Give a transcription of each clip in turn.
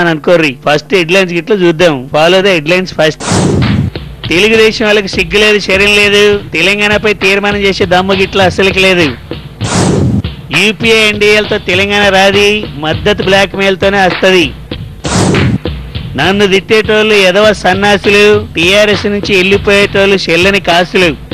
అని అనుకోర్రి. First headlines గిట్లా చూద్దాం. Follow the headlines first Telugu Desam వాళ్ళకి సిగ్గు లేదు శరీరం లేదు. తెలంగాణపై తీర్మానం చేసే దమ్ము గిట్ల అసలుకి లేదు. యూపీఏ ఎన్డీఏలతో తెలంగాణ రాది మద్దతు బ్లాక్ మెయిల్తోనే వస్తుంది. నన్ను తిట్టేటోళ్ళు ఎదవ సన్నాసులు టీఆర్ఎస్ నుంచి వెళ్ళిపోయేటోళ్ళు చెల్లని కాసులు.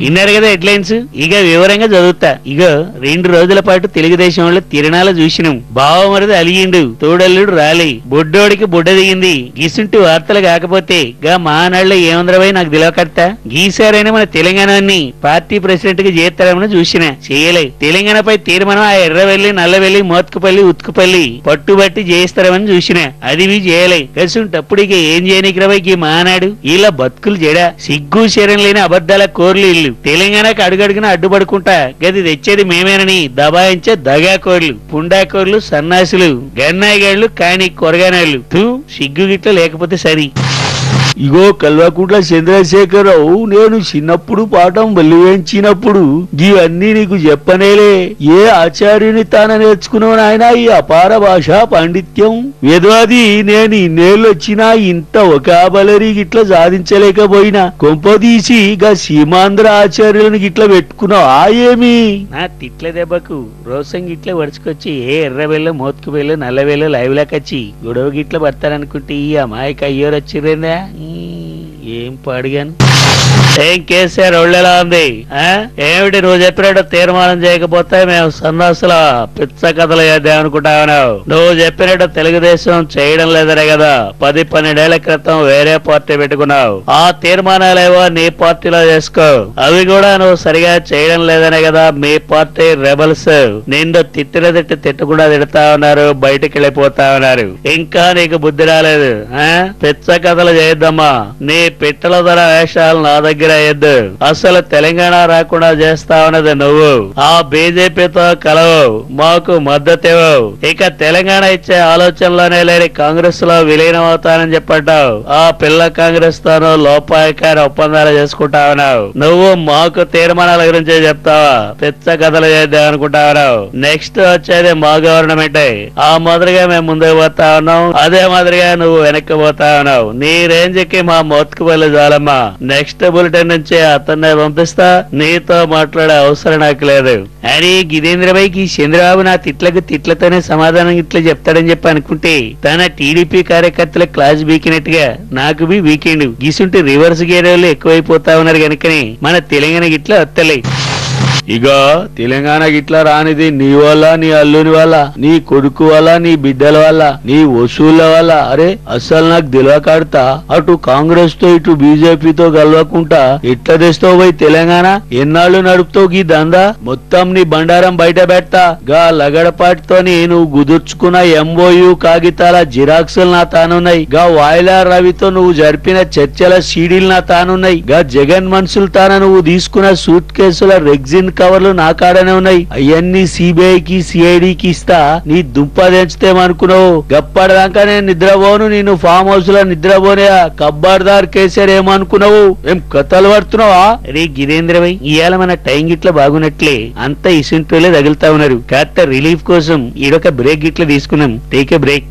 విన్నారు కదా హెడ్లైన్స్? ఇక వివరంగా చదువుతా. ఇగో రెండు రోజుల పాటు తెలుగుదేశం వాళ్ళు తిరణాలు చూసినాం. బావమరిది అలిగిండు తోడల్లుడు రాలి. బొడ్డోడికి బుడ్డ దిగింది. గిసుంటి వార్తలు కాకపోతే గా మానాళ్ళ ఏమందరవై నాకు తెలియకర్తా గీసారైనా మన తెలంగాణని పార్టీ ప్రెసిడెంట్గా చేస్తారేమని చూసిన. చేయలే. తెలంగాణపై తీర్మానం ఆ ఎర్రవెల్లి నల్లవెల్లి మోత్కుపల్లి ఉత్కుపల్లి పట్టుబట్టి చేయిస్తారేమని చూసిన. అది చేయలే. కసుంటప్పుడు ఇక ఏం చేయనికి రవై మానాడు? ఇలా బతుకులు జడ. సిగ్గు శరం లేని అబద్ధాల కోర్లు ఇల్లు. తెలంగాణకు అడుగడుగున అడ్డుపడుకుంటా. గది తెచ్చేది మేమేనని దబాయించే దగాకోర్లు పుండాకోర్లు సన్నాసులు గన్నాయిగాళ్ళు కాని కొరగానాళ్ళు. తూ సిగ్గు గిట్ల లేకపోతే సరి. ఇగో కల్వకుంట్ల చంద్రశేఖరరావు నేను చిన్నప్పుడు పాఠం వెలువేంచినప్పుడు ఇవన్నీ నీకు చెప్పనేలే. ఏ ఆచార్యుని తాన నేర్చుకున్నావు నాయన ఈ అపార భాష పాండిత్యం? వేదవాది నేను ఇన్నేళ్ళొచ్చినా ఇంత ఒకాబలరి గిట్ల సాధించలేకపోయినా. కొంపదీసి గా సీమాంధ్ర ఆచార్యులను గిట్ల పెట్టుకున్నావు ఆ ఏమి? నా తిట్ల దెబ్బకు రోసం గిట్ల వడుచుకొచ్చి ఏ ఎర్రవేళ్ళు మోత్కు వేళ్ళు నల్లవేళ్ళు లైవ్ లాకొచ్చి గొడవ గిట్ల పడతారనుకుంటే ఈ అమాయక అయ్యోరు వచ్చిర్రేందా ఏం పాడిగాను? ఏం కేసీఆర్ ఒళ్ళెలా ఉంది? ఆ? ఏమిటి నువ్వు చెప్పినట్టు తీర్మానం చేయకపోతే మేము సన్నాసుల పిచ్చ కథలు చేద్దామనుకుంటామన్నావు నువ్వు చెప్పినట్టు తెలుగుదేశం చేయడం లేదనే కదా. పది పన్నెండేళ్ళ క్రితం వేరే పార్టీ పెట్టుకున్నావు. ఆ తీర్మానాలేవో నీ పార్టీలో చేసుకో అవి కూడా నువ్వు సరిగా చేయడం లేదనే కదా మీ పార్టీ రెబల్స్. నిన్ను తిట్టిన తిట్టి తిట్టకుండా తిడతా ఉన్నారు బయటికి వెళ్ళిపోతా ఉన్నారు. ఇంకా నీకు బుద్ధి రాలేదు ఆ? పిచ్చ కథలు చేయొద్దమ్మా. నీ పిట్టల ధర వేషాలు నా దగ్గర వేయద్దు అసలు తెలంగాణ రాకుండా చేస్తా ఉన్నది నువ్వు. ఆ బీజేపీతో కలవు. మాకు మద్దతివ్వవు. ఇక తెలంగాణ ఇచ్చే ఆలోచనలోనే లేని కాంగ్రెస్లో విలీనం అవుతానని చెప్పంటావు. ఆ పిల్ల కాంగ్రెస్ తోనూ లోపాయకారి ఒప్పందాలు చేసుకుంటా ఉన్నావు. నువ్వు మాకు తీర్మానాల గురించే చెప్తావా? పిచ్చ కథలు చేద్దాం అనుకుంటావు నెక్స్ట్ వచ్చేది మా గవర్నమెంట్. ఆ మాదిరిగా మేము ముందుకు పోతా ఉన్నాం. అదే మాదిరిగా నువ్వు వెనక్కి పోతా ఉన్నావు. నీ రేంజ్కి మా మొత్తుకు వెళ్ళి చాలమ్మా. నెక్స్ట్ బులెటిన్ నుంచి అతన్నే పంపిస్తా నీతో మాట్లాడే అవసరం నాకు లేదు. అరే గిరేంద్రబాయికి చంద్రబాబు నా తిట్లకు తిట్లతోనే సమాధానం ఇట్లా చెప్తాడని చెప్పి అనుకుంటే తన టీడీపీ కార్యకర్తల క్లాస్ బీకినట్టుగా నాకు బి వీకెండ్. గీసుంటే రివర్స్ గేరే ఎక్కువైపోతా ఉన్నారు కనుకనే మన తెలంగాణ గిట్ల వత్తలే ఇక తెలంగాణ ఇట్లా రానిది నీ వల్ల నీ అల్లుని వల్ల నీ కొడుకు వల్ల నీ బిడ్డల వల్ల నీ వసూళ్ళ వల్ల. అరే అసలు నాకు తెలియకాడతా అటు కాంగ్రెస్తో ఇటు బీజేపీతో కలవకుండా ఎట్లా తెస్తావు పోయి తెలంగాణ? ఎన్నాళ్ళు నడుపుతావు గీ దందా? మొత్తం నీ బండారం బయట పెడతా. గా లగడపాటితోని నువ్వు కుదుర్చుకున్న ఎంఓయు కాగితాల జిరాక్సులు నా తానున్నాయి. గా వాయిలా రవితో నువ్వు జరిపిన చర్చల సీడీలు నా తానున్నాయి. గా జగన్ మనుషులు తాన నువ్వు తీసుకున్న సూట్ కేసుల రెగ్జిన్ కవర్లు నా కాడనే ఉన్నాయి. అవన్నీ సిబిఐ కి సిఐడి కి ఇస్తా నీ దుంప తెంచుతేమనుకున్నావు. గప్పటిదాకా నేను నిద్రపోను నేను ఫామ్ హౌస్లో నిద్రపోనే కబ్బార్దార్ కేసీఆర్ ఏమనుకున్నావు ఏం కథలు పడుతున్నావా? రే గిరేంద్రబాయ్ ఇవాళ మన టైం గిట్ల బాగున్నట్లే. అంత ఇసుంటోలే తగులుతా ఉన్నారు. కాస్త రిలీఫ్ కోసం ఈడొక బ్రేక్ గిట్ల తీసుకున్నాం. Take a break.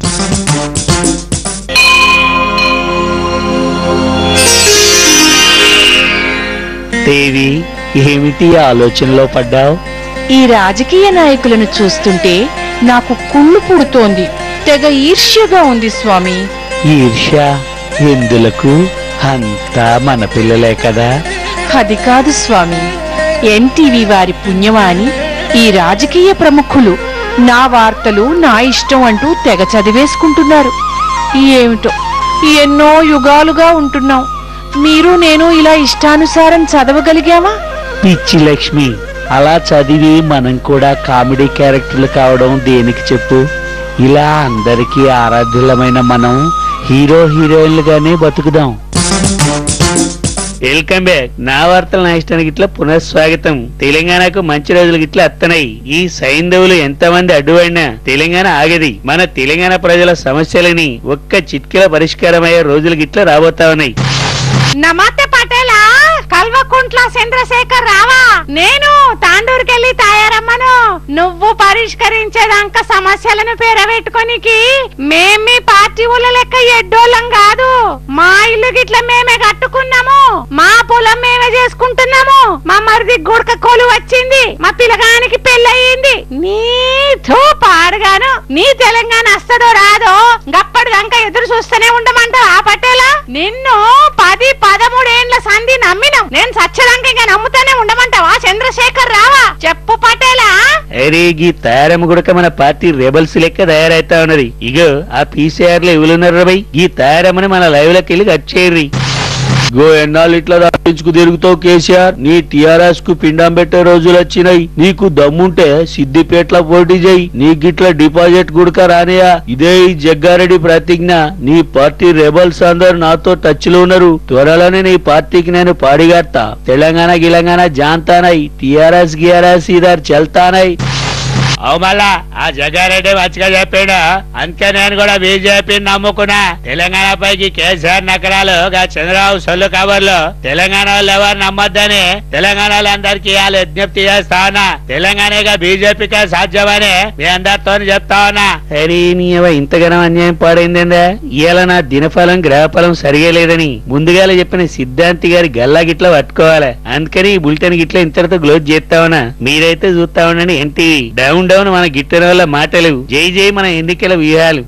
దేవి ఏమిటి ఆలోచనలో పడ్డావు? ఈ రాజకీయ నాయకులను చూస్తుంటే నాకు కుళ్ళు పుడుతోంది. తెగ ఈర్ష్యగా ఉంది స్వామి. ఈర్ష్య? ఎందులకు? అంతా మన పిల్లలే కదా. అది కాదు స్వామి. ఎన్టీవీ వారి పుణ్యమాని ఈ రాజకీయ ప్రముఖులు నా వార్తలు నా ఇష్టం అంటూ తెగ చదివేసుకుంటున్నారు. ఏమిటో? ఎన్నో యుగాలుగా ఉంటున్నాం. మీరు నేను ఇలా ఇష్టానుసారం చదవగలిగామా? పిచ్చి లక్ష్మి. అలా చదివి మనం కూడా కామెడీ క్యారెక్టర్లు కావడం దేనికి చెప్పు? ఇలా అందరికీ ఆరాధ్యులమైన మనం హీరో హీరోయిన్లుగానే బతుకుదాం. Welcome back. నా వార్తలు నా ఇష్టానికి ఇట్లా పునఃస్వాగతం. తెలంగాణకు మంచి రోజులు ఇట్లా అత్తనాయి ఈ సైంధవులు ఎంతమంది అడ్డుపడినా తెలంగాణ ఆగది. మన తెలంగాణ ప్రజల సమస్యలని ఒక్క చిట్కెల పరిష్కారమయ్యే రోజులు గిట్లా రాబోతా ఉన్నాయి. కల్వకుంట్ల చంద్రశేఖర్ రావా? నేను తాండూరుకెళ్ళి తయారమ్మను. నువ్వు పరిష్కరించేదాంక సమస్యలను పేరబెట్టుకోనికి మేం మీ పార్టీ ఊళ్ళ లెక్క ఎడ్డోళ్ళం కాదు. మా ఇల్లు గిట్ల మేమే కట్టుకున్నాము. మా పొలం మేమే చేసుకుంటున్నాము. మా మరిది గుడక కోలు వచ్చింది. మా పిల్లగానికి పెళ్ళయింది. నీతో థూ పాడగాను నీ తెలంగాణ వస్తదో రాదో గప్పటి దాకా ఎదురు చూస్తూనే ఉండమంటావు. ఆ పటేలా? నిన్ను పది పదమూడేండ్ల సంధి నమ్మిన నేను సచ్చదాకా ఇంకా నమ్ముతానే ఉండమంటావా చంద్రశేఖర్ రావా చెప్పు పటేలా అరే గీ తయారమ్మ గుడక మన పార్టీ రెబల్స్ లెక్క తయారైతా ఉన్నది. ఇగో ఆ పీసీఆర్లో ఎవరున్నారు బై ఈ తయారమ్మని మన లైవ్ లకి వెళ్ళి కట్ చేయర్రి. గో ఎన్నాళ్ళు ఇట్లా తప్పించుకు తిరుగుతావు కేసీఆర్? నీ టిఆర్ఎస్కు పిండం పెట్టే రోజులు వచ్చినాయి. నీకు దమ్ముంటే సిద్దిపేటలో పోటీ చేయి. నీ గిట్ల డిపాజిట్ గుడక రానియా? ఇదే ఈ జగ్గారెడ్డి ప్రతిజ్ఞ. నీ పార్టీ రెబల్స్ అందరు నాతో టచ్లో ఉన్నారు. త్వరలోనే నీ పార్టీకి నేను పాడిగడతా. తెలంగాణ గిలంగాణ జాంతానై. టిఆర్ఎస్ గిఆర్ఎస్ ఇదారు చెల్తానై. అవు మళ్ళా ఆ జగ్గారెడ్డి మంచిగా చెప్పాడు. అందుకే నేను కూడా బీజేపీ నమ్ముకున్నా. తెలంగాణ పైకి కేసీఆర్ నకరాలు చంద్రబాబు సొల్లు కబర్లు తెలంగాణ వాళ్ళు ఎవరు నమ్మొద్దని తెలంగాణ వాళ్ళందరికీ వాళ్ళు విజ్ఞప్తి చేస్తా ఉన్నా. తెలంగాణగా బీజేపీకే సాధ్యమని మీ అందరితో చెప్తా ఉన్నా. అరే ఇంతగానో అన్యాయం పాడైందందా? ఇవాళ నా దినఫలం గ్రహఫలం సరిగా లేదని ముందుగా చెప్పిన సిద్ధాంతి గారి గల్లా గిట్ల పట్టుకోవాలి. అందుకని ఈ బులెటిన్ గిట్ల ఇంతటితో క్లోజ్ చేస్తా ఉన్నా. మీరైతే చూస్తా ఉండండి ఎన్టీవీ. డౌన్ ఉండవని మన గిట్టన వల్ల మాటలు జై జై మన ఎన్నికల వ్యూహాలు.